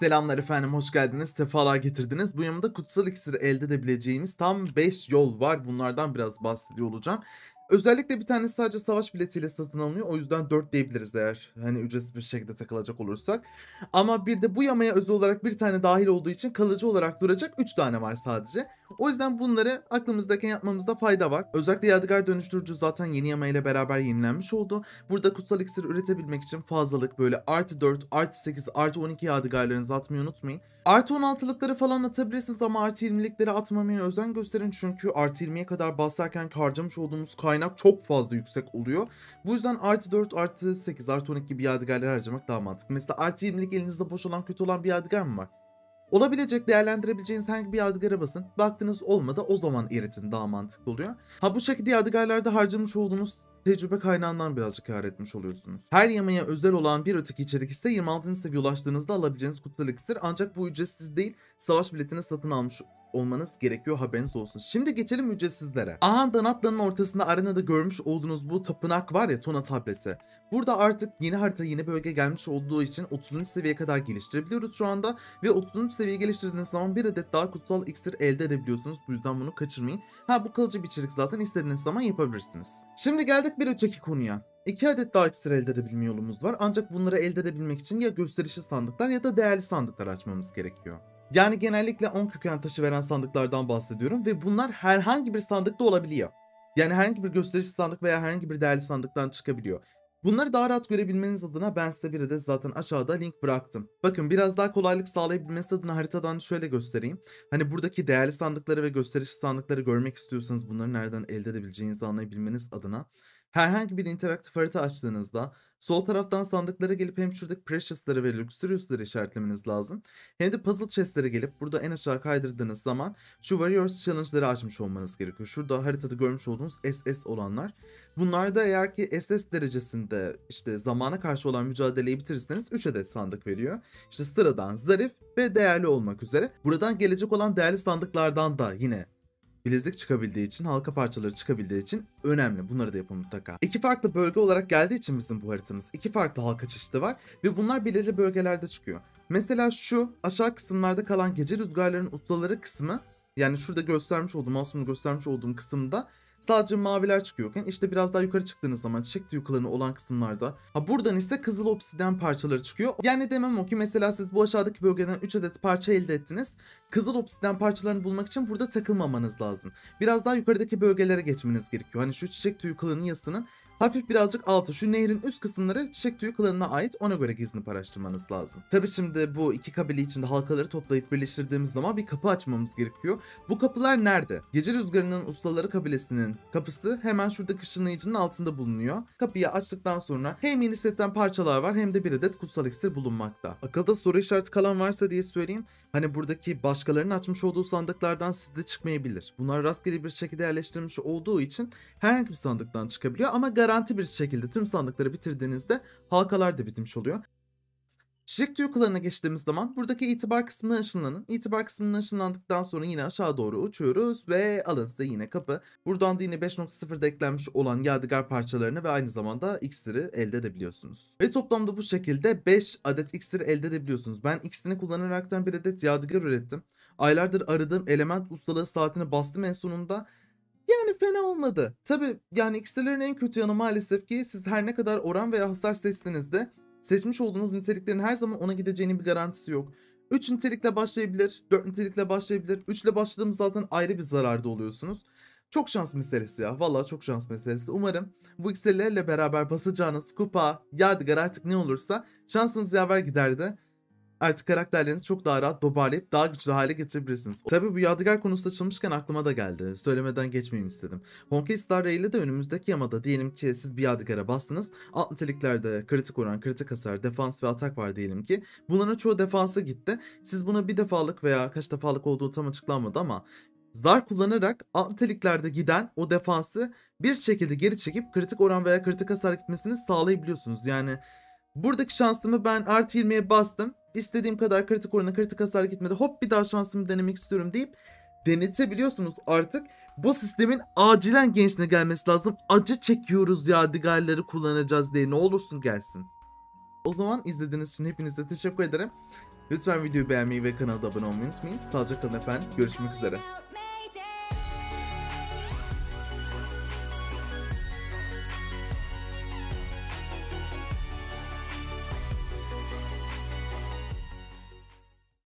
Selamlar efendim, hoş geldiniz, sefalar getirdiniz. Bu yanımda kutsal iksiri elde edebileceğimiz tam 5 yol var. Bunlardan biraz bahsediyor olacağım. Özellikle bir tanesi sadece savaş biletiyle satın alınıyor. O yüzden 4 diyebiliriz eğer hani ücretsiz bir şekilde takılacak olursak. Ama bir de bu yamaya özel olarak bir tane dahil olduğu için kalıcı olarak duracak 3 tane var sadece. O yüzden bunları aklımızdayken yapmamızda fayda var. Özellikle Yadigar dönüştürücü zaten yeni yama ile beraber yenilenmiş oldu. Burada kutsal iksir üretebilmek için fazlalık böyle artı 4, artı 8, artı 12 yadigarlarınızı atmayı unutmayın. Artı 16'lıkları falan atabilirsiniz ama artı 20'likleri atmamaya özen gösterin. Çünkü artı 20'ye kadar basarken harcamış olduğumuz kaynak çok fazla yüksek oluyor. Bu yüzden artı 4, artı 8, artı 12 gibi yadigarlar harcamak daha mantıklı. Mesela artı 20'lik elinizde boş olan kötü olan bir yadigar mı var? Olabilecek değerlendirebileceğiniz herhangi bir yadigara basın. Baktınız olmadı o zaman eritin daha mantıklı oluyor. Ha bu şekilde yadigarlarda harcamış olduğunuz tecrübe kaynağından birazcık kar etmiş oluyorsunuz. Her yamaya özel olan bir öteki içerik ise 26. seviye ulaştığınızda alabileceğiniz kutsal iksir ancak bu ücretsiz değil savaş biletini satın almış olmanız gerekiyor haberiniz olsun. Şimdi geçelim ücretsizlere. Aha Danatlan'ın ortasında arenada görmüş olduğunuz bu tapınak var ya Tona tableti. Burada artık yeni harita yeni bölge gelmiş olduğu için 30. seviyeye kadar geliştirebiliyoruz şu anda. Ve 30. seviye geliştirdiğiniz zaman bir adet daha kutsal iksir elde edebiliyorsunuz. Bu yüzden bunu kaçırmayın. Ha bu kalıcı bir içerik zaten istediğiniz zaman yapabilirsiniz. Şimdi geldik bir öteki konuya. İki adet daha iksir elde edebilme yolumuz var. Ancak bunları elde edebilmek için ya gösterişli sandıklar ya da değerli sandıklar açmamız gerekiyor. Yani genellikle 10 köken taşı veren sandıklardan bahsediyorum ve bunlar herhangi bir sandıkta olabiliyor. Yani herhangi bir gösterişli sandık veya herhangi bir değerli sandıktan çıkabiliyor. Bunları daha rahat görebilmeniz adına ben size bir de zaten aşağıda link bıraktım. Bakın biraz daha kolaylık sağlayabilmesi adına haritadan şöyle göstereyim. Hani buradaki değerli sandıkları ve gösterişli sandıkları görmek istiyorsanız bunları nereden elde edebileceğinizi anlayabilmeniz adına herhangi bir interaktif harita açtığınızda sol taraftan sandıklara gelip hem şuradaki Precious'ları ve Luxurious'ları işaretlemeniz lazım. Hem de Puzzle Chest'lere gelip burada en aşağı kaydırdığınız zaman şu Warriors Challenge'ları açmış olmanız gerekiyor. Şurada haritada görmüş olduğunuz SS olanlar. Bunlarda eğer ki SS derecesinde işte zamana karşı olan mücadeleyi bitirirseniz 3 adet sandık veriyor. İşte sıradan, zarif ve değerli olmak üzere. Buradan gelecek olan değerli sandıklardan da yine bilezik çıkabildiği için, halka parçaları çıkabildiği için önemli. Bunları da yapın mutlaka. İki farklı bölge olarak geldiği için bizim bu haritamız iki farklı halka çeşidi var ve bunlar belirli bölgelerde çıkıyor. Mesela şu aşağı kısımlarda kalan gece rüzgarlarının ustaları kısmı yani şurada göstermiş olduğum, masumunu göstermiş olduğum kısımda Sadece maviler çıkıyorken işte biraz daha yukarı çıktığınız zaman çiçek tüyü olan kısımlarda. Ha buradan ise kızıl obsidyen parçaları çıkıyor. Yani demem o ki mesela siz bu aşağıdaki bölgeden 3 adet parça elde ettiniz. Kızıl obsidyen parçalarını bulmak için burada takılmamanız lazım. Biraz daha yukarıdaki bölgelere geçmeniz gerekiyor. Hani şu çiçek tüyü kılığının yasının Hafif birazcık altı şu nehrin üst kısımları çiçek tüyü klanına ait ona göre gizli araştırmanız lazım. Tabi şimdi bu iki kabile içinde halkaları toplayıp birleştirdiğimiz zaman bir kapı açmamız gerekiyor. Bu kapılar nerede? Gece rüzgarının ustaları kabilesinin kapısı hemen şuradaki ışınlayıcının altında bulunuyor. Kapıyı açtıktan sonra hem yeni setten parçalar var hem de bir adet kutsal iksir bulunmakta. Akılda soru işareti kalan varsa diye söyleyeyim. Hani buradaki başkalarının açmış olduğu sandıklardan sizde çıkmayabilir. Bunlar rastgele bir şekilde yerleştirilmiş olduğu için herhangi bir sandıktan çıkabiliyor ama garanti bir şekilde tüm sandıkları bitirdiğinizde halkalar da bitmiş oluyor. Çiçek tüyü klanına geçtiğimiz zaman buradaki itibar kısmına ışınlanın. İtibar kısmına ışınlandıktan sonra yine aşağı doğru uçuyoruz ve alın size yine kapı. Buradan da yine 5.0'da eklenmiş olan yadigar parçalarını ve aynı zamanda iksiri elde edebiliyorsunuz. Ve toplamda bu şekilde 5 adet iksir elde edebiliyorsunuz. Ben ikisini kullanaraktan bir adet yadigar ürettim. Aylardır aradığım element ustalığı saatini bastım en sonunda yani fena olmadı. Tabi yani iksirlerin en kötü yanı maalesef ki siz her ne kadar oran veya hasar seçtiğinizde seçmiş olduğunuz niteliklerin her zaman ona gideceğinin bir garantisi yok. 3 nitelikle başlayabilir, 4 nitelikle başlayabilir. 3 ile başladığımız zaten ayrı bir zararda oluyorsunuz. Çok şans meselesi ya. Vallahi çok şans meselesi. Umarım bu iksirlerle beraber basacağınız kupa, yadigar artık ne olursa şansınız yaver gider de artık karakterlerinizi çok daha rahat toparlayıp daha güçlü hale getirebilirsiniz. Tabi bu yadigar konusu açılmışken aklıma da geldi. Söylemeden geçmeyeyim istedim. Honkai Star Rail ile de önümüzdeki yamada diyelim ki siz bir yadigara bastınız. Alt niteliklerde kritik oran, kritik hasar, defans ve atak var diyelim ki. Bunların çoğu defansa gitti. Siz buna bir defalık veya kaç defalık olduğu tam açıklanmadı ama zar kullanarak alt niteliklerde giden o defansı bir şekilde geri çekip kritik oran veya kritik hasar gitmesini sağlayabiliyorsunuz. Yani buradaki şansımı ben artı 20'ye bastım istediğim kadar kritik orana kritik hasar gitmedi. Hop bir daha şansımı denemek istiyorum deyip denetebiliyorsunuz artık. Bu sistemin acilen gençliğine gelmesi lazım. Acı çekiyoruz ya digarları kullanacağız diye ne olursun gelsin. O zaman izlediğiniz için hepinize teşekkür ederim. Lütfen videoyu beğenmeyi ve kanala abone olmayı unutmayın. Sağlıcakla efendim. Görüşmek üzere.